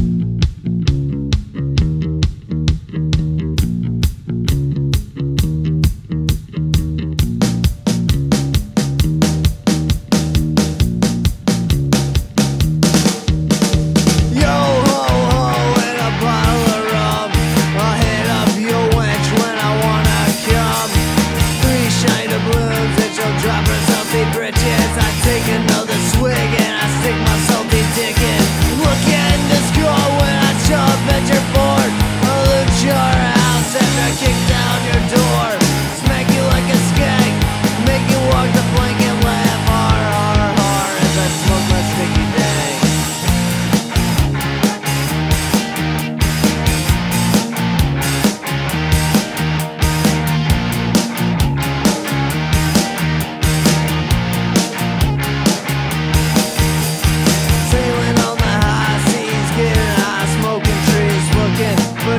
you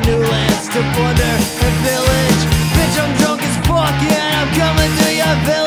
New lands to plunder A village. Bitch, I'm drunk as fuck, yeah, I'm coming to your village.